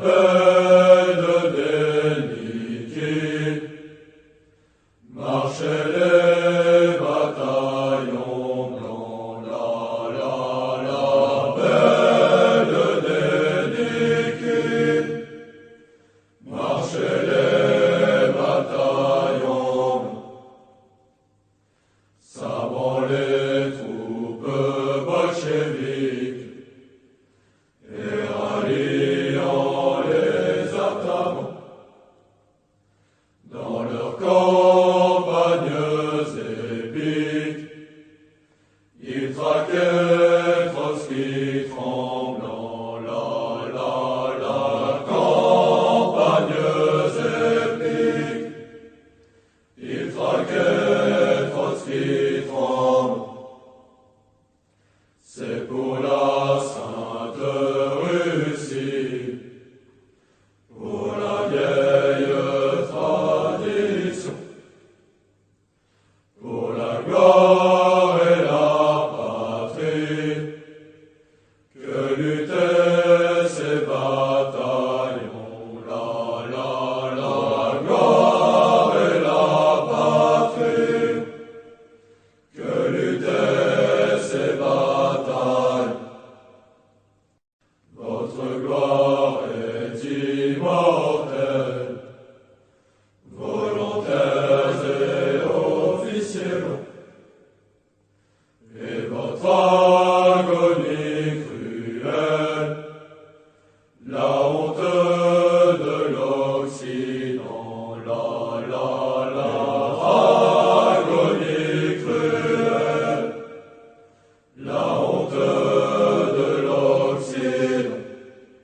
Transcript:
appelle l'ennemi, marchez for